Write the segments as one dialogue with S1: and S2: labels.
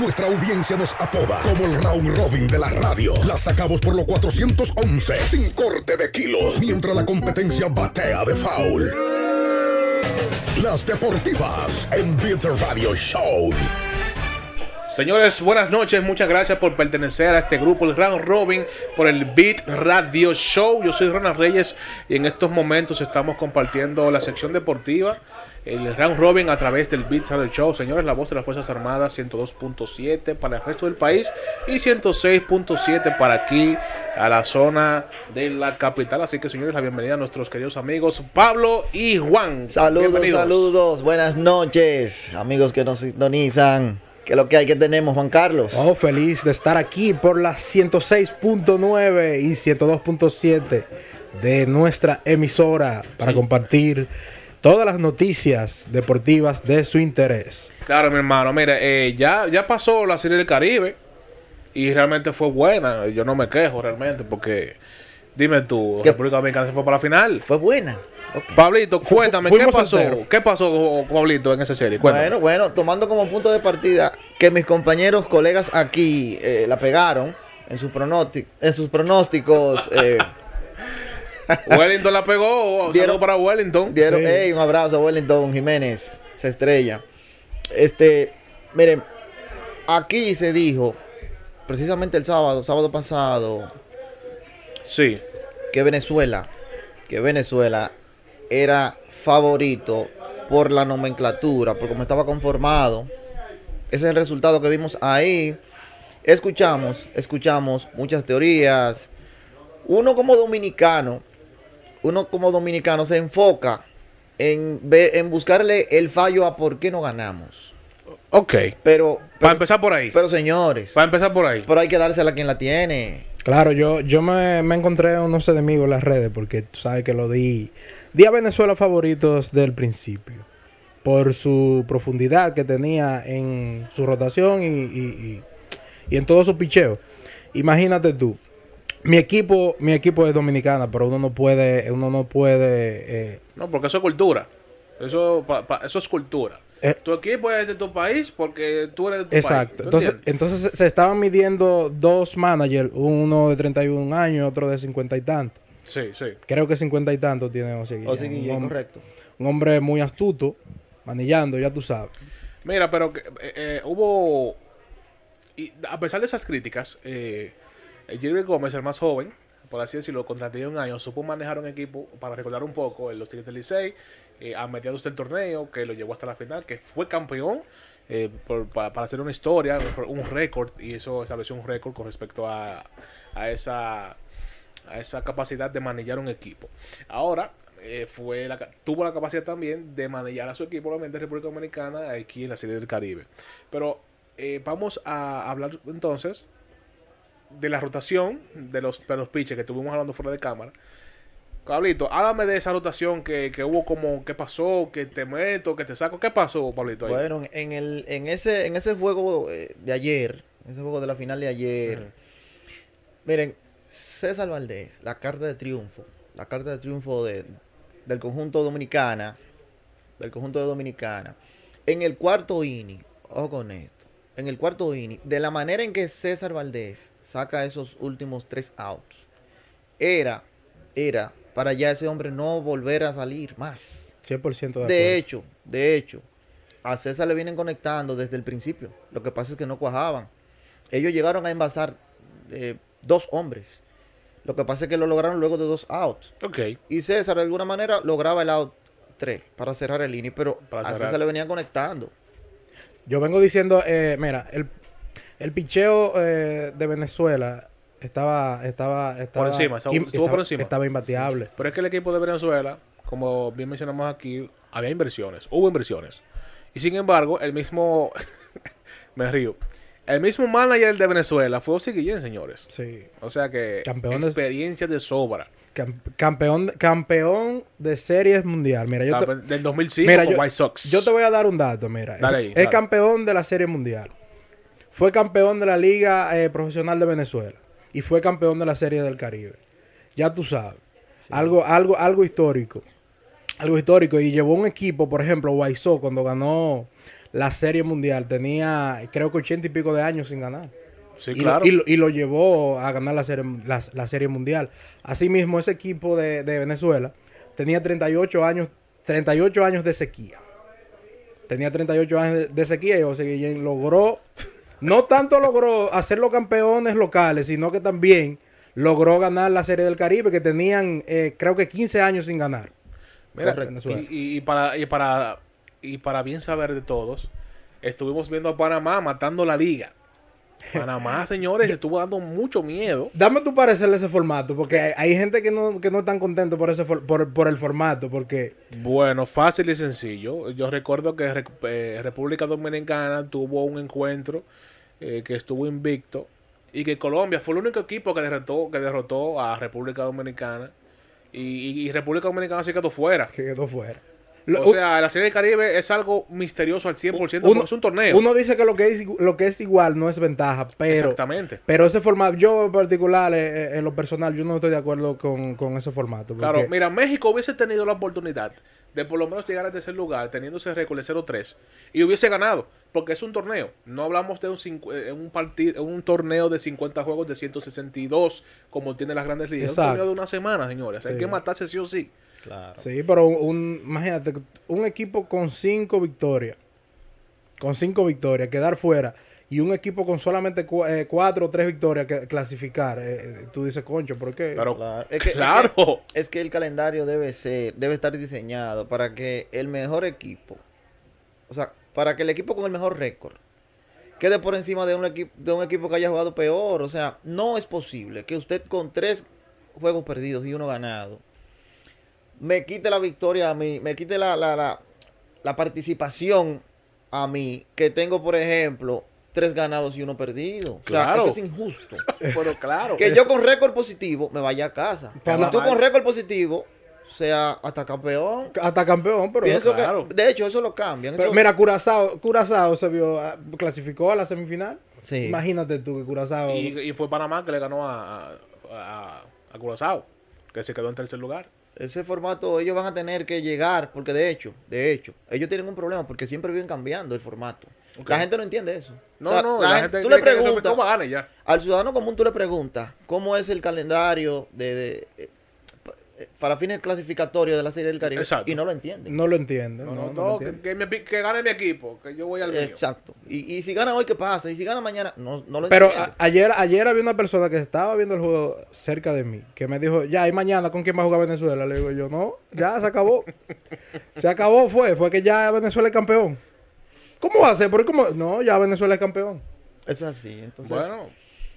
S1: Nuestra audiencia nos apoda como el round robin de la radio. La sacamos por los 411 sin corte de kilo, mientras la competencia batea de foul. Las deportivas en Beat Radio Show.
S2: Señores, buenas noches. Muchas gracias por pertenecer a este grupo, el Round Robin, por el Beat Radio Show. Yo soy Ronald Reyes y en estos momentos estamos compartiendo la sección deportiva, el Round Robin a través del Beat Radio Show. Señores, la voz de las Fuerzas Armadas 102.7 para el resto del país y 106.7 para aquí, a la zona de la capital. Así que, señores, la bienvenida a nuestros queridos amigos Pablo y Juan.
S3: Saludos, saludos, buenas noches, amigos que nos sintonizan. ¿Qué es lo que hay que tenemos, Juan Carlos?
S4: Oh, feliz de estar aquí por las 106.9 y 102.7 de nuestra emisora para compartir todas las noticias deportivas de su interés.
S2: Claro, mi hermano. Mire, eh, ya, ya pasó la Serie del Caribe y realmente fue buena. Yo no me quejo realmente porque, dime tú,
S3: ¿Qué?
S2: República Dominicana se fue para la final.
S3: Fue buena. Ok.
S2: Pablito,
S4: Fu-
S2: cuéntame, ¿qué pasó? ¿Qué pasó, Pablito, en esa serie? Cuéntame.
S3: Bueno, bueno, tomando como punto de partida que mis compañeros, colegas aquí eh, la pegaron en sus, pronósticos, en sus pronósticos. eh,
S2: Wellington la pegó. Un
S3: Dieron-
S2: para Wellington.
S3: dieron
S4: Sí.
S3: ey, un abrazo a Wellington Jiménez, se estrella. Este, miren, aquí se dijo, precisamente el sábado, sábado pasado,
S2: Sí.
S3: que Venezuela, que Venezuela era favorito por la nomenclatura, por cómo estaba conformado. Ese es el resultado que vimos ahí. Escuchamos, escuchamos muchas teorías. Uno como dominicano, uno como dominicano se enfoca en, en buscarle el fallo a por qué no ganamos.
S2: Ok.
S3: Pero,
S2: Para empezar por ahí.
S3: pero señores,
S2: Para empezar por ahí.
S3: pero hay que dársela a quien la tiene.
S4: Claro, yo, yo me, me encontré unos enemigos en las redes porque tú sabes que lo di, di a Venezuela favoritos del principio. Por su profundidad que tenía en su rotación y, y- y- y en todo su picheo. Imagínate tú, mi equipo, mi equipo es dominicana, pero uno no puede, uno no puede eh,
S2: No, porque eso es cultura. Eso, pa- pa- eso es cultura.
S4: Eh.
S2: tu equipo es de tu país porque tú eres de tu
S4: Exacto.
S2: país. ¿tú
S4: Entonces, entonces se- estaban midiendo dos managers, uno de 31 años, otro de 50 y tantos.
S2: Sí, sí.
S4: Creo que 50 y tantos tiene José Guillén.
S3: O sí,
S4: Un
S3: Guillén,
S4: hom-
S3: correcto.
S4: Un hombre muy astuto, manillando, ya tú sabes.
S2: Mira, pero que, eh, eh, hubo. Y a pesar de esas críticas, eh, Jerry Gómez, el más joven, por así decirlo, con 31 años, supo manejar un equipo, para recordar un poco, en los Tigres del Licey, eh, a mediados del torneo, que lo llevó hasta la final, que fue campeón, eh, por- pa- para hacer una historia, un récord, y eso estableció un récord con respecto a, esa capacidad de manejar un equipo. Ahora, eh, fue la, tuvo la capacidad también de manejar a su equipo, obviamente, en República Dominicana, aquí en la Serie del Caribe. Pero eh, vamos a hablar entonces de la rotación de los, de los pitches que estuvimos hablando fuera de cámara. Pablito, háblame de esa rotación que, que hubo como, ¿qué pasó? Que te meto, que te saco. ¿Qué pasó, Pablito? ahí?
S3: Bueno, en el en ese en ese juego eh, de ayer, ese juego de la final de ayer, miren, César Valdés, la carta de triunfo, la carta de triunfo de, del conjunto dominicana, del conjunto de Dominicana, en el cuarto inning, ojo con esto, en el cuarto inning, de la manera en que César Valdés saca esos últimos tres outs, era, era para ya ese hombre no volver a salir más.
S4: 100% de acuerdo.
S3: De hecho, de hecho, a César le vienen conectando desde el principio. Lo que pasa es que no cuajaban. Ellos llegaron a envasar eh, dos hombres. Lo que pasa es que lo lograron luego de dos outs.
S2: Ok.
S3: Y César de alguna manera lograba el out 3 para cerrar el inning, pero
S2: Para
S3: a
S2: cerrar.
S3: César le venían conectando.
S4: Yo vengo diciendo, eh, mira, el, el picheo eh, de Venezuela estaba, estaba, estaba
S2: encima, estuvo por encima.
S4: Estaba imbateable.
S2: Pero es que el equipo de Venezuela, como bien mencionamos aquí, había inversiones, hubo inversiones. Y sin embargo, el mismo, me río, el mismo manager de Venezuela fue Osi Guillén, señores.
S4: Sí.
S2: O sea que
S4: Campeón de-
S2: experiencia de sobra.
S4: Cam- campeón, campeón de series mundial. Mira, yo te,
S2: Campe- Del 2005
S4: mira,
S2: con
S4: yo,
S2: White Sox.
S4: yo te voy a dar un dato, mira.
S2: Dale
S4: es
S2: ahí,
S4: es
S2: dale.
S4: campeón de la serie mundial. Fue campeón de la Liga eh, Profesional de Venezuela. Y fue campeón de la Serie del Caribe. Ya tú sabes. Algo, algo, algo histórico. Algo histórico. Y llevó un equipo, por ejemplo, Guaysó, cuando ganó la Serie Mundial. Tenía, creo que ochenta y pico de años sin ganar.
S2: Sí,
S4: y,
S2: claro.
S4: lo, y, lo, y lo llevó a ganar la serie, la, la serie mundial. Asimismo, ese equipo de, de, Venezuela tenía 38 años, 38 años de sequía. Tenía 38 años de, de sequía y José Guillén logró, no tanto logró hacerlo campeones locales, sino que también logró ganar la Serie del Caribe, que tenían eh, creo que 15 años sin ganar.
S2: Mira, y, y, y, para, y, para, y para bien saber de todos, estuvimos viendo a Panamá matando la liga. Panamá, señores, estuvo dando mucho miedo.
S4: Dame tu parecer de ese formato, porque hay gente que no, que no están contento por ese por, por, el formato, porque...
S2: Bueno, fácil y sencillo. Yo recuerdo que eh, República Dominicana tuvo un encuentro eh, que estuvo invicto y que Colombia fue el único equipo que derrotó, que derrotó a República Dominicana y, y República Dominicana se quedó fuera.
S4: Que quedó fuera.
S2: O sea, la Serie del Caribe es algo misterioso al 100% uno, es un torneo.
S4: Uno dice que lo que es lo que es igual no es ventaja, pero
S2: Exactamente.
S4: Pero ese formato, yo en particular, eh, en lo personal, yo no estoy de acuerdo con, con ese formato. Porque...
S2: Claro, mira, México hubiese tenido la oportunidad de por lo menos llegar al tercer lugar teniendo ese récord de 0-3 y hubiese ganado, porque es un torneo. No hablamos de un, un partido, un torneo de 50 juegos de 162 como tiene las grandes ligas. Es un torneo de una semana, señores. Sí. Hay que matarse sí o sí.
S4: Claro. Sí, pero un, imagínate, un equipo con cinco victorias, con cinco victorias, quedar fuera, y un equipo con solamente cu eh, cuatro o tres victorias que clasificar, eh, tú dices, concho, ¿por qué?
S2: Pero,
S3: claro. Es que,
S2: claro.
S3: Es que, es que, el calendario debe ser, debe estar diseñado para que el mejor equipo, o sea, para que el equipo con el mejor récord quede por encima de un, equipo, de un equipo que haya jugado peor. O sea, no es posible que usted con tres juegos perdidos y uno ganado me quite la victoria a mí, me quite la, la, la, la, participación a mí, que tengo, por ejemplo, tres ganados y uno perdido.
S2: Claro.
S3: O sea, eso es injusto.
S2: Pero claro.
S3: que yo con récord positivo me vaya a casa. Y tú con récord positivo sea hasta campeón.
S4: Hasta campeón, pero
S3: Pienso claro. que, de hecho, eso lo cambian.
S4: Pero
S3: eso...
S4: mira, Curazao, Curazao se vio, clasificó a la semifinal.
S3: Sí.
S4: Imagínate tú que Curazao.
S2: Y, y, fue Panamá que le ganó a, a, a Curazao, que se quedó en tercer lugar
S3: ese formato ellos van a tener que llegar, porque de hecho, de hecho, ellos tienen un problema porque siempre viven cambiando el formato. Okay. La gente no entiende eso.
S2: No, o sea, no,
S3: la,
S2: la
S3: gente,
S2: gente
S3: tú le preguntas,
S2: ¿cómo gane ya?
S3: Al ciudadano común tú le preguntas cómo es el calendario de para fines clasificatorios de la Serie del Caribe
S2: Exacto.
S3: y no lo entienden.
S4: No lo entienden.
S2: No,
S4: no,
S2: no, no que, que, me, que, gane mi equipo, que yo voy al mío.
S3: Exacto. Y, y si gana hoy, ¿qué pasa? Y si gana mañana, no, no lo
S4: Pero
S3: entienden.
S4: a, ayer, ayer había una persona que estaba viendo el juego cerca de mí, que me dijo, ya, ¿y mañana con quién va a jugar Venezuela? Le digo yo, no, ya se acabó. se acabó, fue, fue que ya Venezuela es campeón. ¿Cómo va a ser? ¿Por cómo? No, ya Venezuela es campeón.
S3: Eso es así. Entonces,
S2: bueno,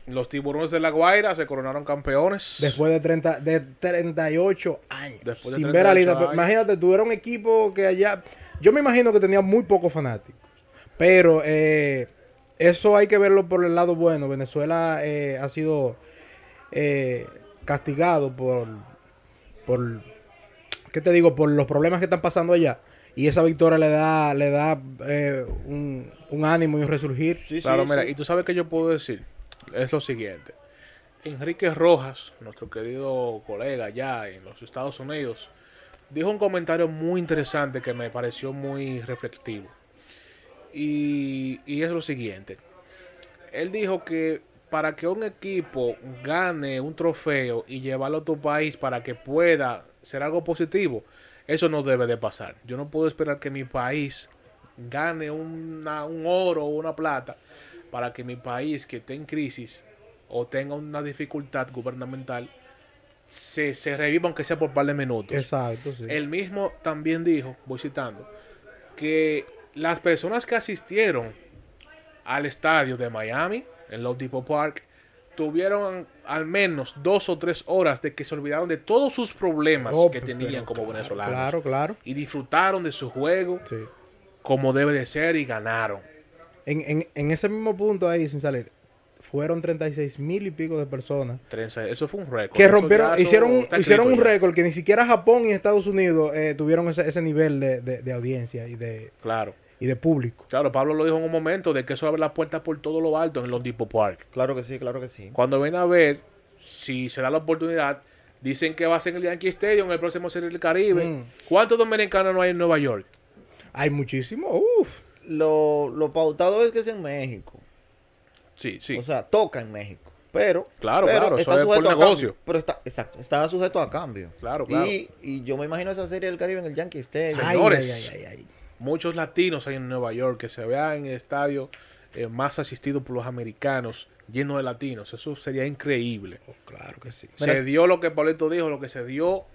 S2: los tiburones de la Guaira se coronaron campeones.
S4: Después de, 30, de 38 años.
S2: Después de
S4: sin
S2: 38
S4: ver a
S2: años.
S4: Imagínate, tú eras un equipo que allá. Yo me imagino que tenía muy pocos fanáticos. Pero eh, eso hay que verlo por el lado bueno. Venezuela eh, ha sido eh, castigado por. por ¿Qué te digo? Por los problemas que están pasando allá. Y esa victoria le da, le da eh, un, un, ánimo y un resurgir.
S3: sí,
S2: claro,
S3: sí,
S2: mira,
S3: sí.
S2: y tú sabes que yo puedo decir. Es lo siguiente. Enrique Rojas, nuestro querido colega allá en los Estados Unidos, dijo un comentario muy interesante que me pareció muy reflectivo. Y, y es lo siguiente. Él dijo que para que un equipo gane un trofeo y llevarlo a tu país para que pueda ser algo positivo, eso no debe de pasar. Yo no puedo esperar que mi país gane una, un oro o una plata para que mi país que esté en crisis o tenga una dificultad gubernamental se, se reviva aunque sea por un par de minutos.
S4: Exacto, sí.
S2: Él mismo también dijo, voy citando, que las personas que asistieron al estadio de Miami, en Low Depot Park, tuvieron al menos dos o tres horas de que se olvidaron de todos sus problemas
S4: Oh,
S2: que tenían como
S4: claro,
S2: venezolanos.
S4: Claro, claro.
S2: Y disfrutaron de su juego
S4: Sí.
S2: como debe de ser y ganaron.
S4: En, en, en ese mismo punto ahí, sin salir, fueron 36 mil y pico de personas
S2: Eso fue un récord.
S4: que rompieron, hicieron, hicieron un récord que ni siquiera Japón y Estados Unidos eh, tuvieron ese, ese nivel de, de- de audiencia y de,
S2: Claro.
S4: y de público.
S2: Claro, Pablo lo dijo en un momento de que eso abre las puertas por todo lo alto en Los Depot Park.
S3: Claro que sí, claro que sí.
S2: Cuando ven a ver, si se da la oportunidad, dicen que va a ser en el Yankee Stadium, el próximo Serie del Caribe.
S4: Mm.
S2: ¿Cuántos dominicanos no hay en Nueva York?
S4: Hay muchísimo, uff.
S3: Lo, lo pautado es que sea en México.
S2: Sí, sí.
S3: O sea, toca en México. Pero,
S2: Claro,
S3: pero
S2: claro, eso es por
S3: sujeto a
S2: negocio.
S3: cambio. Pero está, exacto, está sujeto a cambio.
S2: Claro, claro.
S3: Y, y yo me imagino esa serie del Caribe en el Yankee Stadium.
S2: Señores.
S4: ay, ay, ay, ay.
S2: muchos latinos hay en Nueva York, que se vea en el estadio eh, más asistido por los americanos, lleno de latinos. Eso sería increíble.
S4: Oh, claro que sí.
S3: Mira,
S2: se dio lo que Paulito dijo, lo que se dio,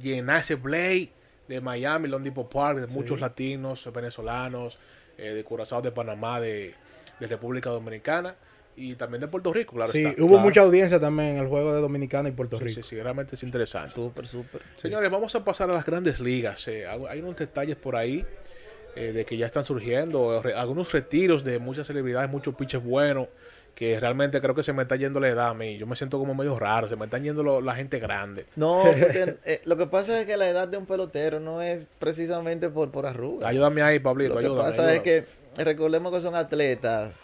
S2: llenar ese play de Miami, Lone Depot Park, de muchos latinos, venezolanos, eh, de Curazao, de Panamá, de, de República Dominicana y también de Puerto Rico, claro.
S4: Sí,
S2: está.
S4: hubo
S2: Claro.
S4: mucha audiencia también en el juego de Dominicana y Puerto
S2: Sí,
S4: Rico.
S2: sí, sí, realmente es interesante.
S3: Súper, súper.
S2: Señores, vamos a pasar a las grandes ligas. Eh, hay hay unos detalles por ahí eh, de que ya están surgiendo, re- algunos retiros de muchas celebridades, muchos pitches buenos, que realmente creo que se me está yendo la edad a mí. Yo me siento como medio raro, se me están yendo lo- la gente grande.
S3: No, porque eh, lo que pasa es que la edad de un pelotero no es precisamente por, por arrugas.
S2: Ayúdame ahí, Pablito,
S3: Lo que
S2: ayúdame.
S3: pasa
S2: ayúdame.
S3: es que recordemos que son atletas.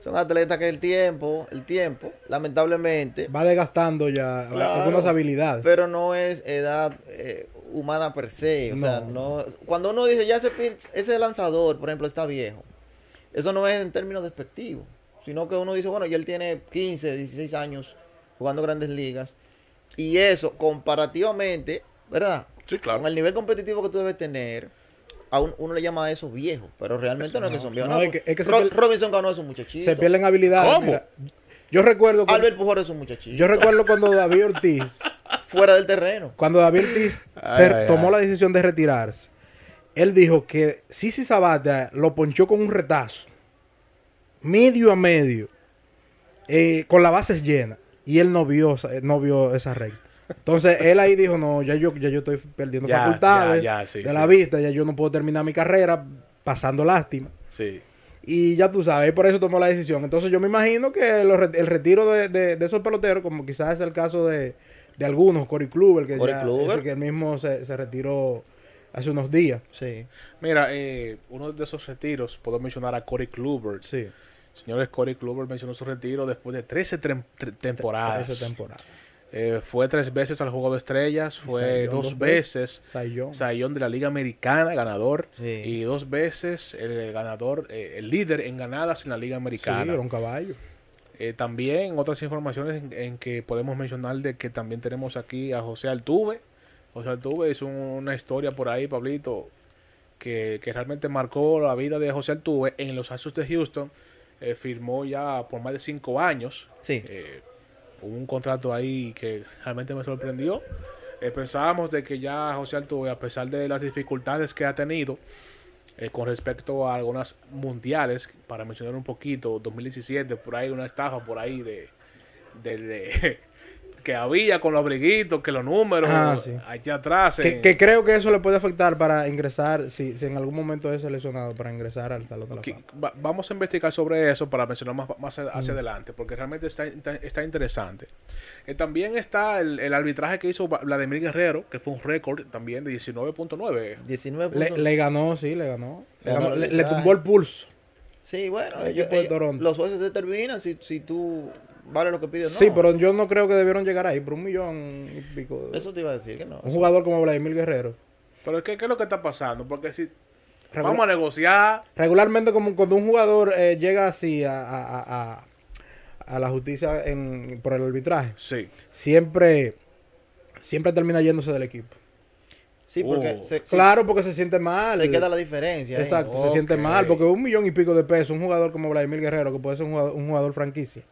S3: Son atletas que el tiempo, el tiempo, lamentablemente,
S4: Va desgastando ya
S3: Claro.
S4: algunas habilidades.
S3: pero no es edad eh, humana per se. O sea, no. Cuando uno dice ya ese, ese lanzador, por ejemplo, está viejo, eso no es en términos despectivos, sino que uno dice, bueno, ya él tiene 15, 16 años jugando grandes ligas, y eso comparativamente, ¿verdad?
S2: Sí, claro.
S3: Con el nivel competitivo que tú debes tener, a un- uno le llama a eso viejo, pero realmente no, es que son viejos.
S4: no,
S3: no,
S4: es que- es que se
S3: Ro-
S4: pierde-
S3: Robinson Cano es un muchachito.
S4: Se pierden habilidades.
S2: ¿Cómo?
S4: mira. yo recuerdo que-
S3: Albert Pujol es un muchachito.
S4: yo recuerdo cuando David Ortiz,
S3: fuera del terreno.
S4: cuando David Ortiz
S2: Ay,
S4: se
S2: ay,
S4: tomó
S2: ay.
S4: la decisión de retirarse, él dijo que Sisi Sabata lo ponchó con un retazo, medio a medio, eh, con las bases llenas, y él no vio, esa- no vio esa recta. Entonces él ahí dijo, no, ya yo, ya yo estoy perdiendo
S2: Ya,
S4: facultades
S2: ya, ya, sí,
S4: de
S2: sí.
S4: la vista, ya yo no puedo terminar mi carrera pasando lástima.
S2: Sí.
S4: Y ya tú sabes, por eso tomó la decisión. Entonces yo me imagino que el retiro de, de- de esos peloteros, como quizás es el caso de, de algunos, Cory Kluber, que,
S3: Corey
S4: ya-
S3: Kluber.
S4: que él mismo se, se retiró hace unos días.
S3: Sí.
S2: Mira, eh, uno de esos retiros, puedo mencionar a Corey Kluber.
S4: Sí,
S2: Señores, Corey Kluber mencionó su retiro después de 13 trem- tre- temporadas. Eh, fue tres veces al Juego de Estrellas, fue
S4: Young
S2: dos veces
S4: Young
S2: de la Liga Americana, ganador,
S3: Sí.
S2: y dos veces el ganador, eh, el líder en ganadas en la Liga
S4: Sí,
S2: Americana.
S4: era un caballo.
S2: Eh, también otras informaciones en, en que podemos mencionar de que también tenemos aquí a José Altuve. José Altuve hizo una historia por ahí, Pablito, que, que realmente marcó la vida de José Altuve en los Astros de Houston. Eh, firmó ya por más de cinco años.
S3: Sí.
S2: Eh, hubo un contrato ahí que realmente me sorprendió. Eh, pensábamos de que ya José Altuve, a pesar de las dificultades que ha tenido eh, con respecto a algunas mundiales, para mencionar un poquito, 2017, por ahí una estafa por ahí de, de- de- que había con los abriguitos, que los números
S4: Ah, sí.
S2: allá atrás.
S4: Que,
S2: en-
S4: que creo que eso le puede afectar para ingresar, si, si en algún momento es seleccionado, para ingresar al Salón de la
S2: que-
S4: Fama.
S2: va- vamos a investigar sobre eso para mencionar más, más hacia adelante, porque realmente está, está, está interesante. Eh, también está el, el arbitraje que hizo Vladimir Guerrero, que fue un récord también de 19.9.
S3: 19
S4: Le, le ganó, sí, le ganó. Le,
S3: ganó
S4: le- le tumbó el pulso.
S3: Sí, bueno,
S4: El
S3: ellos- ellos-
S4: Toronto.
S3: los jueces determinan si, si tú vale lo que no.
S4: Sí, pero yo no creo que debieron llegar ahí por un millón y pico.
S3: Eso te iba a decir que no.
S4: Un jugador como Vladimir Guerrero.
S2: Pero ¿qué, ¿qué es lo que está pasando? Porque si
S4: Regular-
S2: vamos a negociar,
S4: Regularmente como cuando un jugador eh, llega así a, a- a- a- a la justicia en, por el arbitraje,
S2: sí.
S4: siempre, siempre termina yéndose del equipo.
S3: Sí, porque
S2: Oh.
S3: se, se-
S4: Claro, porque se siente mal.
S3: se queda la diferencia. ahí.
S4: Exacto, se siente mal, porque un millón y pico de pesos, un jugador como Vladimir Guerrero, que puede ser un jugador, un jugador franquicia.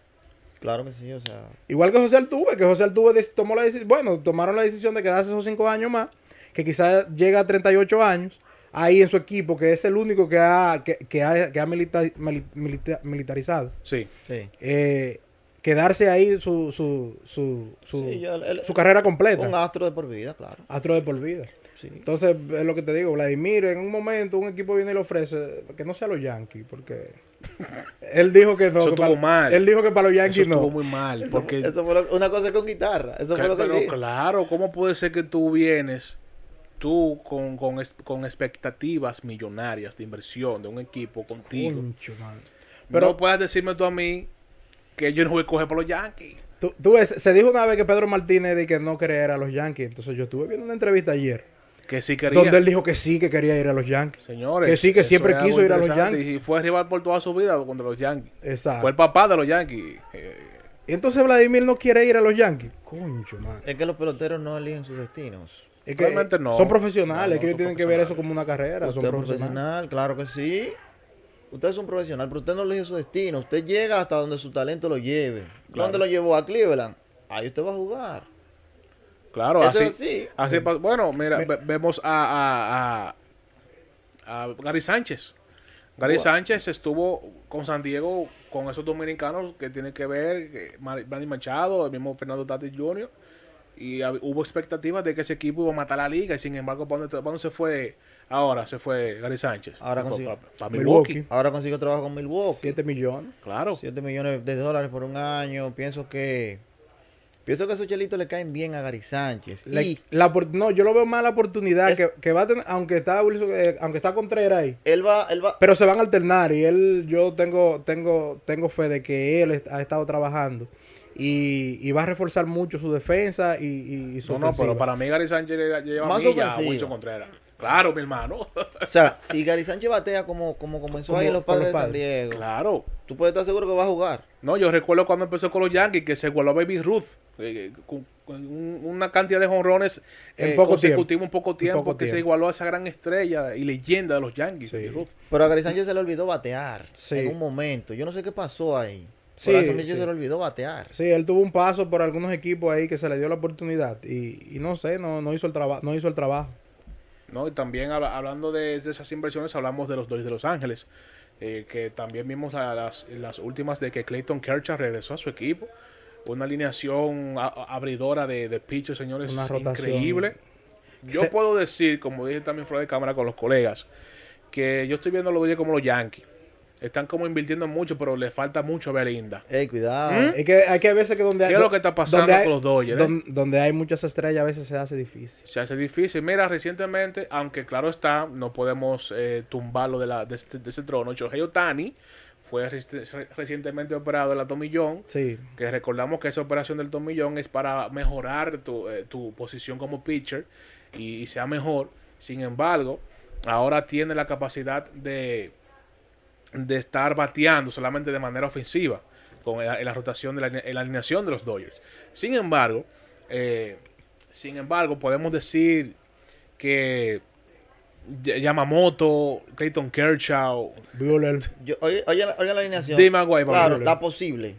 S3: Claro que sí, o sea.
S4: Igual que José Altuve, que José Altuve tomó la decisión, bueno, tomaron la decisión de quedarse esos cinco años más, que quizás llega a 38 años, ahí en su equipo, que es el único que ha, que, que ha, que ha milita- mili- milita- militarizado.
S2: Sí.
S3: Sí.
S4: Eh, quedarse ahí su, su, su, su,
S3: Sí, yo- el-
S4: su carrera completa.
S3: Un astro de por vida, claro.
S4: Astro de por vida.
S3: Sí.
S4: Entonces, es lo que te digo, Vladimir, en un momento un equipo viene y le ofrece que no sea los Yankees, porque él dijo que no.
S2: Eso
S4: que para-
S2: mal.
S4: Él dijo que para los Yankees no.
S2: muy mal.
S3: Eso,
S2: Porque,
S3: eso fue lo- una cosa con guitarra. Eso fue lo que él
S2: pero
S3: dijo.
S2: claro, ¿cómo puede ser que tú vienes, tú con, con, con expectativas millonarias de inversión de un equipo contigo?
S4: Concho.
S2: Pero no puedes decirme tú a mí que yo no voy a coger por los Yankees.
S4: tú, tú ves, se dijo una vez que Pedro Martínez de que no ir a los Yankees. Entonces yo estuve viendo una entrevista ayer
S2: Que sí quería.
S4: Donde él dijo que sí, que quería ir a los Yankees.
S2: Señores.
S4: Que sí, que siempre quiso ir a los Yankees.
S2: Y fue rival por toda su vida contra los Yankees.
S4: Exacto.
S2: Fue el papá de los Yankees. Eh,
S4: Y entonces Vladimir no quiere ir a los Yankees. Concho, man.
S3: Es que los peloteros no eligen sus destinos.
S4: Es que
S2: Realmente no.
S4: son profesionales,
S2: No,
S4: es que ellos tienen que ver eso como una carrera.
S3: Usted
S4: Son
S3: profesional, claro que sí. Usted es un profesional, pero usted no elige su destino. Usted llega hasta donde su talento lo lleve.
S2: Claro.
S3: ¿Dónde lo llevó? A Cleveland. Ahí usted va a jugar.
S2: Claro,
S3: Eso
S2: así.
S3: es así.
S2: bueno, mira, ve- vemos a, a, a, a Gary Sánchez. Gary
S3: Wow.
S2: Sánchez estuvo con San Diego con esos dominicanos que tienen que ver, Manny Machado, el mismo Fernando Tatis Jr. Y hubo expectativas de que ese equipo iba a matar la liga. Y sin embargo, ¿para dónde, para dónde se fue ahora? Se fue Gary Sánchez.
S3: Ahora consiguió-
S2: para, para Milwaukee.
S4: Milwaukee.
S3: Ahora consigo trabajo con Milwaukee.
S4: 7 millones.
S2: Claro.
S3: 7 millones de dólares por un año. Pienso que pienso que esos chelitos le caen bien a Gary Sánchez.
S4: La-
S3: y
S4: la no, yo lo veo más la oportunidad
S3: Es-
S4: que, que va a tener, aunque está Wilson, eh, aunque está Contreras ahí.
S3: él va, él va.
S4: Pero se van a alternar y él, yo tengo, tengo, tengo fe de que él est- ha estado trabajando y, y va a reforzar mucho su defensa y, y- y su
S2: No, no, pero para mí Gary Sánchez le lleva
S3: Más
S2: a. Wilson Contreras. Claro, mi hermano.
S3: O sea, si Gary Sánchez batea como, como comenzó
S4: Como
S3: ahí en los
S4: con
S3: padres
S4: los
S3: de San. Diego,
S2: claro.
S3: tú puedes estar seguro que va a jugar.
S2: No, yo recuerdo cuando empezó con los Yankees que se igualó a Baby Ruth eh, con, con un- una cantidad de honrones
S4: En
S2: eh,
S4: poco
S2: consecutivos
S4: tiempo.
S2: en poco
S4: En
S2: tiempo
S4: poco
S2: que se igualó a esa gran estrella y leyenda de los Yankees,
S4: Sí.
S2: Baby Ruth.
S3: Pero a Gary Sánchez se le olvidó batear
S4: Sí.
S3: en un momento. Yo no sé qué pasó ahí.
S4: Sí,
S3: Pero a Sánchez
S4: sí.
S3: se le olvidó batear.
S4: Sí, él tuvo un paso por algunos equipos ahí que se le dio la oportunidad y, y no sé, no, no hizo el trabajo, no hizo el trabajo.
S2: ¿No? Y también habla- hablando de, de esas inversiones, hablamos de los Dodgers de Los Ángeles, eh, que también vimos la- las, las últimas de que Clayton Kershaw regresó a su equipo. Una alineación a- a- abridora de, de pitchers, señores,
S4: Una
S2: increíble. Yo
S4: Se-
S2: puedo decir, como dije también fuera de cámara con los colegas, que yo estoy viendo a los Dodgers como los Yankees. Están como invirtiendo mucho, pero le falta mucho a Belinda.
S3: Ey, cuidado.
S4: Es que hay que veces que donde
S2: ¿Qué es lo que está pasando
S4: hay-
S2: con los Dodgers, eh?
S4: don- Donde hay muchas estrellas a veces se hace difícil.
S2: Se hace difícil. Mira, recientemente, aunque claro está, no podemos eh, tumbarlo de, la, de, este- de ese trono. Shohei Otani fue reci- recientemente operado de la tomillón.
S4: Sí.
S2: Que recordamos que esa operación del tomillón es para mejorar tu, eh, tu posición como pitcher y, y sea mejor. Sin embargo, ahora tiene la capacidad de, de estar bateando solamente de manera ofensiva con la, en la rotación de la, en la alineación de los Dodgers. Sin embargo, eh, sin embargo, podemos decir que Yamamoto, Clayton Kershaw,
S4: Buehler,
S3: Yo, oye, oye, la- oye la alineación.
S2: Dime algo ahí,
S3: Claro, la posible.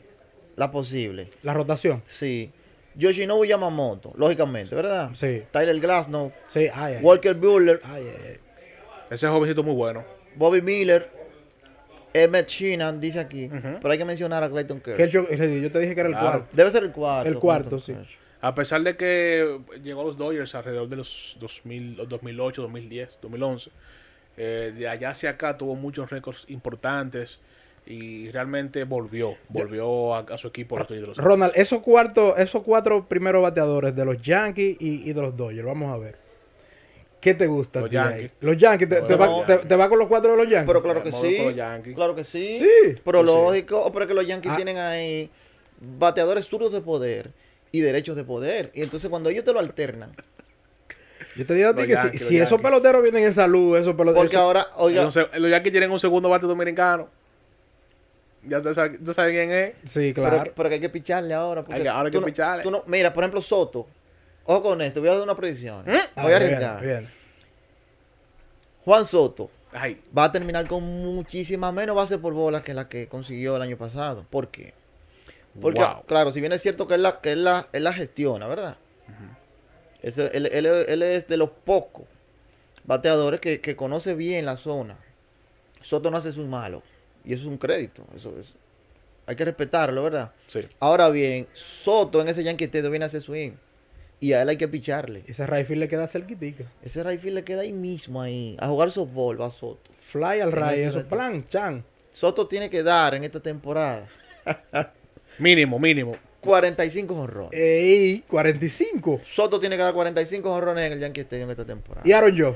S3: La posible.
S4: la rotación.
S3: Sí. Yoshinobu Yamamoto, lógicamente, ¿verdad?
S4: Sí.
S3: Tyler Glasnow,
S4: Sí, ay, ay.
S3: Walker Buehler,
S4: Ay, ay, ay.
S2: ese jovencito muy bueno.
S3: Bobby Miller, Emmett Sheenan, dice aquí. Pero hay que mencionar a Clayton Kershaw.
S4: Kershaw, yo te dije que era el cuarto.
S3: Debe ser el cuarto.
S4: El cuarto, sí.
S3: Kershaw.
S2: A pesar de que llegó a los Dodgers alrededor de los 2000, los 2008, 2010, 2011, eh, de allá hacia acá tuvo muchos récords importantes y realmente volvió, volvió a, a su equipo los.
S4: Ronald, esos cuartos, esos cuatro primeros bateadores de los Yankees y, y de los Dodgers, vamos a ver. ¿Qué te gusta?
S2: Los? Yankees.
S4: Los Yankees, ¿te,
S2: Los
S4: te va,
S2: Yankees.
S4: te- te va con los cuatro de los Yankees?
S3: Pero claro que sí.
S2: los.
S3: Claro que sí.
S4: Sí.
S3: Pero
S2: sí.
S3: lógico, pero es que los Yankees
S4: Ah.
S3: tienen ahí bateadores zurdos de poder y derechos de poder. Y entonces cuando ellos te lo alternan.
S4: Yo te digo a ti
S2: Los
S4: que
S2: Yankees,
S4: si,
S2: los
S4: si esos peloteros vienen en salud, esos peloteros...
S3: Porque ahora, oiga,
S2: se- Los Yankees tienen un segundo bate dominicano. Ya usted sabe, usted sabe quién es.
S4: Sí,
S3: pero,
S4: claro.
S3: pero que hay que picharle ahora. porque
S2: Hay que- ahora hay
S3: tú
S2: que
S3: no-
S2: picharle.
S3: tú no- mira, por ejemplo, Soto. Ojo con esto, voy a dar una predicción.
S2: ¿Eh?
S4: Ah,
S3: Voy a
S4: bien,
S3: arriesgar.
S4: bien.
S3: Juan Soto
S2: Ay,
S3: va a terminar con muchísimas menos bases por bolas que la que consiguió el año pasado. ¿Por qué? Porque,
S2: Wow.
S3: claro, si bien es cierto que él la, que él la, él la gestiona, ¿verdad? Ese- él, él- él es de los pocos bateadores que, que conoce bien la zona. Soto no hace muy malo. Y eso es un crédito. Eso es, hay que respetarlo, ¿verdad?
S2: sí.
S3: Ahora bien, Soto en ese Yankee Stadium viene a hacer swing. Y a él hay que picharle.
S4: Ese Rayfield le queda cerquitica.
S3: Ese Rayfield le queda ahí mismo, ahí. A jugar softball va Soto.
S4: Fly al ray, eso. Plan, chan.
S3: Soto tiene que dar en esta temporada
S2: Mínimo, mínimo.
S3: 45 jonrones.
S4: Ey, 45.
S3: Soto tiene que dar 45 jonrones en el Yankee Stadium esta temporada.
S4: Y Aaron Joe,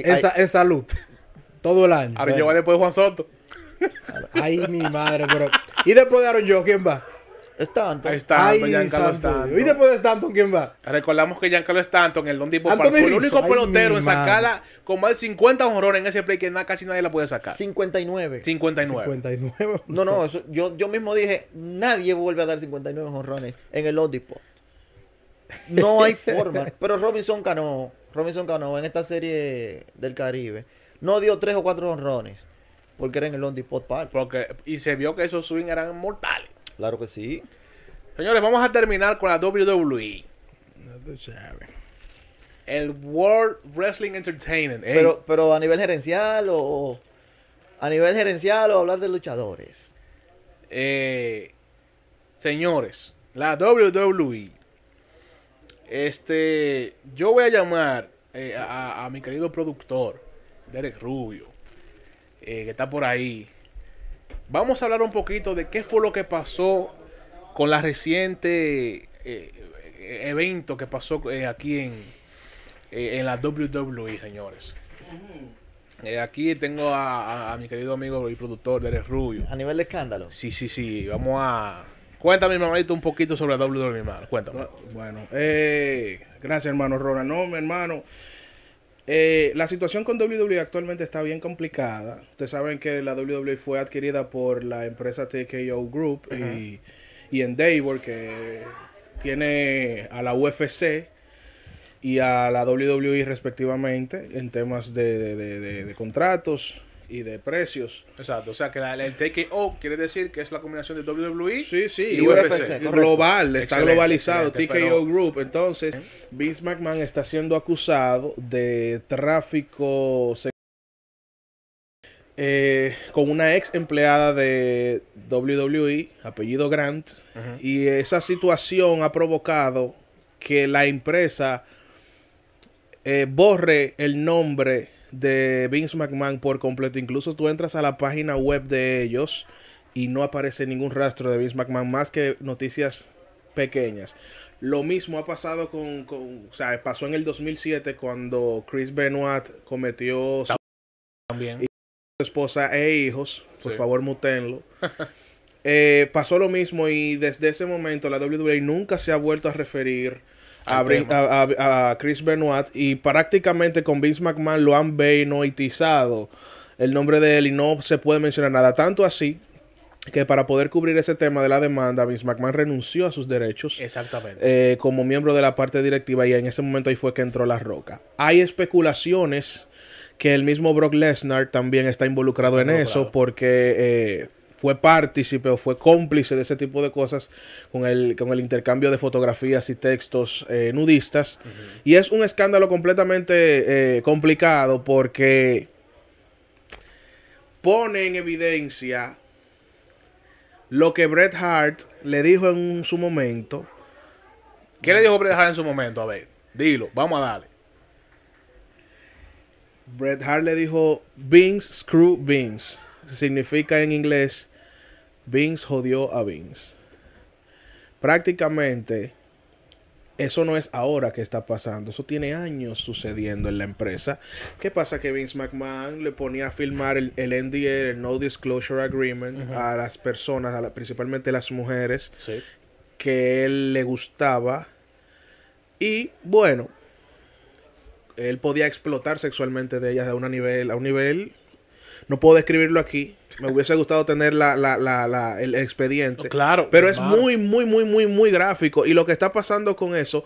S4: en,
S3: ahí-
S4: sa- en salud. Todo el año.
S2: Ahora yo voy después de Juan Soto.
S4: Ay, mi madre, pero. ¿Y después de Aaron Joe, quién va?
S3: Stanton.
S2: Ahí está,
S4: Ay,
S2: Giancarlo Stanton.
S4: ¿Y después de Stanton quién va?
S2: Recordamos que Giancarlo Stanton, el Don
S4: Anthony
S2: Park, fue el único
S4: Ay,
S2: pelotero en sacarla con más de 50 honrones en ese play que na- casi nadie la puede sacar.
S3: 59.
S2: 59.
S4: 59.
S3: No, no, eso- yo, yo mismo dije, nadie vuelve a dar 59 honrones en el Depot. No hay forma. Pero Robinson Cano, Robinson Cano en esta serie del Caribe, no dio tres o cuatro honrones. Porque era en el Depot Park.
S2: Porque, y se vio que esos swings eran mortales.
S3: Claro que sí.
S2: Señores, vamos a terminar con la WWE.
S4: Sabes.
S2: El World Wrestling Entertainment. Ey,
S3: Pero, pero a nivel gerencial o a nivel gerencial o hablar de luchadores.
S2: eh, señores, la WWE. Este, yo voy a llamar eh, a, a mi querido productor, Derek Rubio, eh, que está por ahí. Vamos a hablar un poquito de qué fue lo que pasó con la reciente eh, evento que pasó eh, aquí en, eh, en la WWE, señores. Eh, aquí tengo a, a- a mi querido amigo y productor Derek Rubio.
S3: A nivel de escándalo.
S2: Sí, sí, sí. Vamos a. Cuéntame, mi hermanito, un poquito sobre la WWE, mi hermano. Cuéntame.
S5: Bueno, eh, gracias hermano Ronald. No, mi hermano. Eh, la situación con WWE actualmente está bien complicada. Ustedes saben que la WWE fue adquirida por la empresa TKO Group y, y Endeavor, que tiene a la UFC y a la WWE respectivamente en temas de- de- de contratos y de precios.
S2: Exacto. O sea, que la- el TKO quiere decir que es la combinación de WWE.
S5: Sí, sí,
S2: Y
S5: y
S2: UFC,
S5: global, está
S2: Excelente,
S5: globalizado,
S2: excelente,
S5: TKO
S2: pero-
S5: Group. Entonces, Vince McMahon está siendo acusado de tráfico eh, con una ex empleada de WWE, apellido Grant, y esa situación ha provocado que la empresa eh, borre el nombre de Vince McMahon por completo. Incluso tú entras a la página web de ellos y no aparece ningún rastro de Vince McMahon más que noticias pequeñas. Lo mismo ha pasado con, con- o sea, pasó en el 2007 cuando Chris Benoit cometió su
S2: También.
S5: esposa e hijos. Por
S2: Sí.
S5: favor, mutenlo. Eh, pasó lo mismo y desde ese momento la WWE nunca se ha vuelto a referir a, Chris Benoit y prácticamente con Vince McMahon lo han benoitizado el nombre de él y no se puede mencionar nada. Tanto así que para poder cubrir ese tema de la demanda, Vince McMahon renunció a sus derechos
S2: Exactamente.
S5: eh, como miembro de la parte directiva y en ese momento ahí fue que entró La Roca. Hay especulaciones que el mismo Brock Lesnar también está involucrado en
S2: Involucrado.
S5: eso porque eh, fue partícipe o fue cómplice de ese tipo de cosas con el, con el intercambio de fotografías y textos eh, nudistas. Y es un escándalo completamente eh, complicado porque pone en evidencia lo que Bret Hart le dijo en su momento
S2: ¿Qué le dijo Bret Hart en su momento? A ver, dilo, vamos a darle.
S5: Bret Hart le dijo Vince screw Vince. Significa en inglés Vince jodió a Vince. Prácticamente eso no es ahora que está pasando, eso tiene años sucediendo en la empresa. ¿Qué pasa? Que Vince McMahon le ponía a firmar el, el NDA, el No Disclosure Agreement, a las personas, a la- principalmente las mujeres,
S2: Sí.
S5: que él le gustaba. Y bueno, él podía explotar sexualmente de ellas a, una nivel, a un nivel. No puedo describirlo aquí. Me hubiese gustado tener la, la- la- la- el expediente.
S2: No, claro,
S5: Pero es muy, muy, muy, muy, muy gráfico. Y lo que está pasando con eso,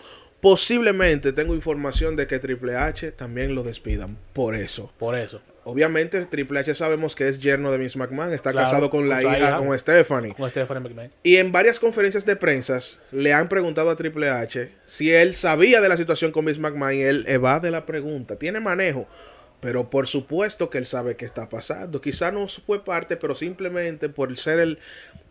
S5: posiblemente tengo información de que Triple H también lo despidan por eso.
S2: Por eso.
S5: Obviamente, Triple H sabemos que es yerno de Vince McMahon. Está
S2: Claro,
S5: casado con la
S2: con
S5: hija,
S2: hija.
S5: con Stephanie.
S2: Con Stephanie McMahon.
S5: Y en varias conferencias de prensa le han preguntado a Triple H si él sabía de la situación con Vince McMahon y él evade la pregunta. Tiene manejo, pero por supuesto que él sabe qué está pasando. Quizá no fue parte, pero simplemente por ser el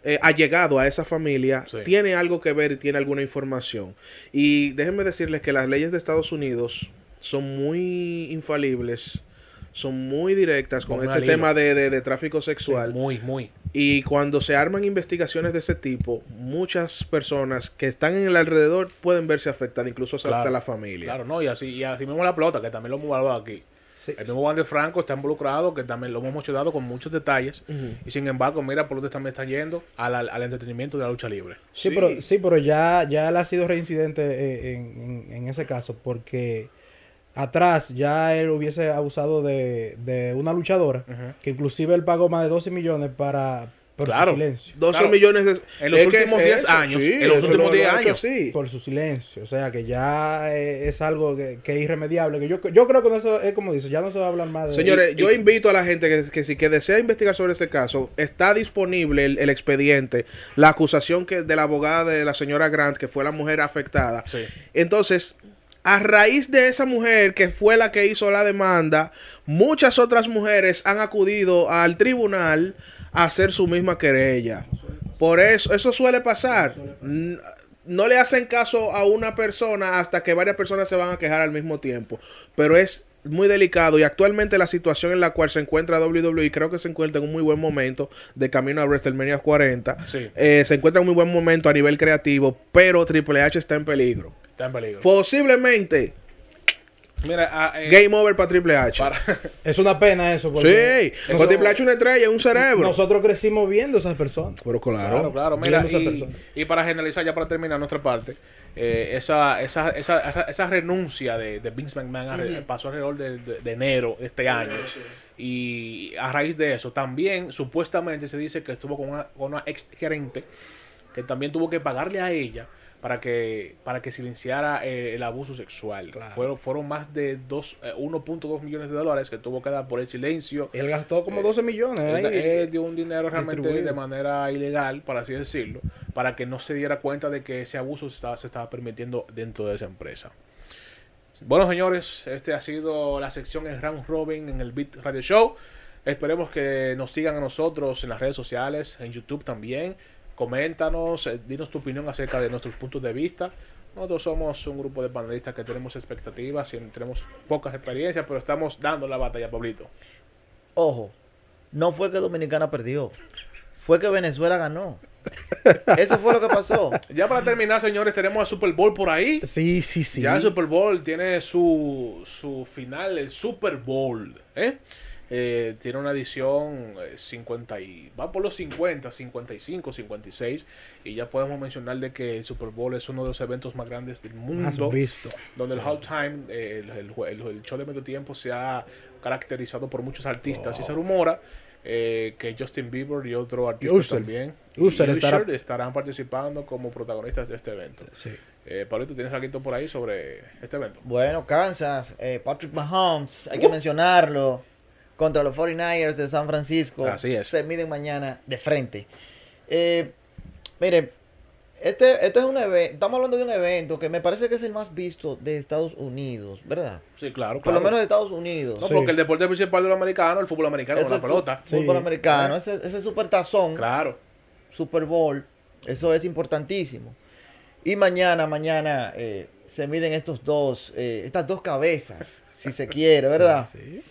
S5: eh, allegado a esa familia,
S2: Sí.
S5: tiene algo que ver y tiene alguna información. Y déjenme decirles que las leyes de Estados Unidos son muy infalibles, son muy directas con este tema de, de- de tráfico sexual.
S2: Muy, muy.
S5: Y cuando se arman investigaciones de ese tipo, muchas personas que están en el alrededor pueden verse afectadas, incluso hasta
S2: Claro,
S5: la familia.
S2: Claro, no, y así, y así mismo la pelota, que también lo hemos hablado aquí.
S4: Sí.
S2: El mismo Wander Franco está involucrado, que también lo hemos mencionado con muchos detalles. Y sin embargo, mira por dónde también está yendo al, al- entretenimiento de la lucha libre.
S4: Sí,
S5: Sí.
S4: pero, sí, pero ya, ya él ha sido reincidente eh, en, en- en ese caso, porque atrás ya él hubiese abusado de, de una luchadora, que inclusive él pagó más de 12 millones para por
S2: Claro.
S4: su silencio.
S5: 12
S2: Claro.
S5: millones de...
S2: En los últimos
S5: es
S2: 10
S5: eso,
S2: años,
S5: sí,
S2: en los últimos
S5: lo
S2: 10
S5: ha hecho
S2: años.
S5: así.
S4: Por su silencio. O sea, que ya eh, es algo que, que es irremediable. Que yo, yo creo que no se, es como dice, ya no se va a hablar más de
S5: Señores, yo invito a la gente que, que si que desea investigar sobre este caso, está disponible el, el expediente, la acusación que de la abogada de la señora Grant, que fue la mujer afectada.
S2: Sí.
S5: Entonces, a raíz de esa mujer que fue la que hizo la demanda, muchas otras mujeres han acudido al tribunal a hacer su misma querella. Por eso, eso suele pasar. No le hacen caso a una persona hasta que varias personas se van a quejar al mismo tiempo. Pero es muy delicado y actualmente la situación en la cual se encuentra WWE creo que se encuentra en un muy buen momento de camino a WrestleMania 40.
S2: Sí.
S5: Eh, se encuentra en un muy buen momento a nivel creativo, pero Triple H está en peligro.
S2: Está en peligro.
S5: Posiblemente
S2: Mira, ah, eh,
S5: game over para Triple H.
S2: para-
S4: Es una pena eso. porque
S5: Sí, con Triple H una estrella, un cerebro.
S4: Nosotros crecimos viendo esas personas.
S5: Pero claro.
S2: Claro, claro. Mira, y,
S4: persona.
S2: y para generalizar, ya para terminar nuestra parte, eh, esa, esa, esa, esa, esa renuncia de, de Vince McMahon pasó alrededor de, de- de enero de este año. Y a raíz de eso, también supuestamente se dice que estuvo con una, con una ex gerente que también tuvo que pagarle a ella para que para que silenciara eh, el abuso sexual. Fueron, fueron más de dos, eh, 1.2 millones de dólares que tuvo que dar por el silencio
S4: Él gastó como 12 millones.
S2: él, él dio un dinero realmente de manera ilegal, por así decirlo, para que no se diera cuenta de que ese abuso se estaba, se estaba permitiendo dentro de esa empresa. Bueno, señores, este ha sido la sección en Round Robin en el Beat Radio Show. Esperemos que nos sigan a nosotros en las redes sociales, en YouTube también. Coméntanos, eh, dinos tu opinión acerca de nuestros puntos de vista. Nosotros somos un grupo de panelistas que tenemos expectativas y tenemos pocas experiencias, pero estamos dando la batalla, Pablito.
S3: Ojo, no fue que Dominicana perdió, fue que Venezuela ganó. Eso fue lo que pasó.
S2: Ya para terminar, señores, tenemos el Super Bowl por ahí.
S4: Sí, sí, sí.
S2: Ya el Super Bowl tiene su, su final, el Super Bowl. ¿eh? Eh, tiene una edición eh, 50 y va por los 50, 55, 56 y ya podemos mencionar de que el Super Bowl es uno de los eventos más grandes del
S4: Has
S2: mundo
S4: visto.
S2: donde el halftime, eh, el, el, el- el show de medio tiempo se ha caracterizado por muchos artistas y se rumora eh, que Justin Bieber y otros artistas
S4: Usher.
S2: también
S4: Usher
S2: y
S4: estará-
S2: Usher estarán participando como protagonistas de este evento.
S4: Sí.
S2: Eh, Pablito, ¿tienes algo por ahí sobre este evento?
S3: Bueno, Kansas, eh, Patrick Mahomes, hay que mencionarlo, contra los 49ers de San Francisco.
S2: Así es.
S3: Se miden mañana de frente. Eh, mire, este, este es un evento, estamos hablando de un evento que me parece que es el más visto de Estados Unidos, ¿verdad?
S2: Sí, claro,
S3: Por
S2: claro.
S3: lo menos de Estados Unidos.
S2: No,
S4: Sí.
S2: porque el deporte principal de los americanos, el fútbol americano,
S3: Es
S2: con la pelota.
S4: Sí.
S3: Fútbol americano, ese, ese super tazón,
S2: Claro.
S3: Super Bowl, eso es importantísimo. Y mañana, mañana eh, se miden estos dos, eh, estas dos cabezas, si se quiere, ¿verdad?
S4: Sí.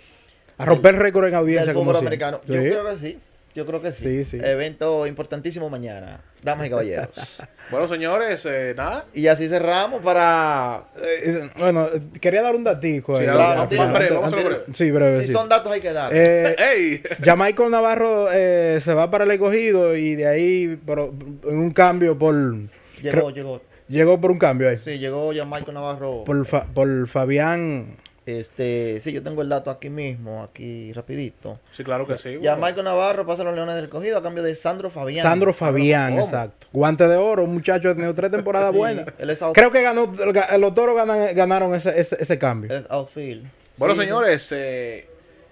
S4: A romper récord en audiencia
S3: fútbol americano. Yo creo que sí. Yo creo que sí.
S4: Sí, sí.
S3: Evento importantísimo mañana, damas y caballeros.
S2: Bueno, señores, eh, nada.
S3: y así cerramos para.
S4: Eh, bueno, eh, quería dar un datico.
S2: Sí, claro, breve,
S4: antes-. Sí, breve.
S3: si
S4: sí.
S3: son datos hay que dar.
S4: Eh,
S2: ¡Ey!
S4: Jamaica Navarro eh, se va para el escogido y de ahí pero, en un cambio por
S3: llegó,
S4: creo-
S3: llegó.
S4: llegó por un cambio ahí
S3: Sí, llegó ya Marco Navarro.
S4: por, Fa- por Fabián
S3: Este, sí, yo tengo el dato aquí mismo, aquí rapidito.
S2: Sí, claro que sí.
S3: Ya
S2: bueno.
S3: Marco Navarro pasa a los Leones del Escogido a cambio de Sandro Fabián.
S4: Sandro Fabián
S2: ¿cómo?
S4: exacto guante de oro un muchacho ha tenido tres temporadas
S3: Sí,
S4: buenas
S3: él es out-
S4: creo que ganó los toros ganan- ganaron ese, ese, ese cambio
S3: él es outfield.
S2: Bueno,
S3: Sí,
S2: señores, eh,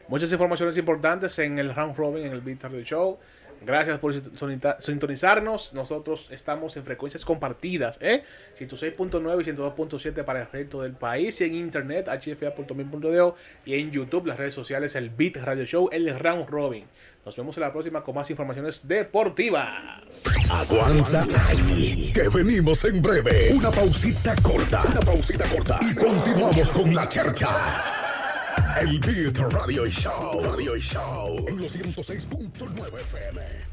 S2: muchas informaciones importantes en el Round Robin, en el Beat Radio Show. Gracias por sintonizarnos. Nosotros estamos en frecuencias compartidas, ¿eh? 106.9 y 102.7 para el resto del país. Y en internet, hfa.min.do. Y en YouTube, las redes sociales, el Beat Radio Show, el Round Robin. Nos vemos en la próxima con más informaciones deportivas.
S1: Aguanta ahí, que venimos en breve. Una pausita corta. Una pausita corta. Y continuamos con la chercha. El Beat Radio Show. Radio Show. En los 106.9 FM.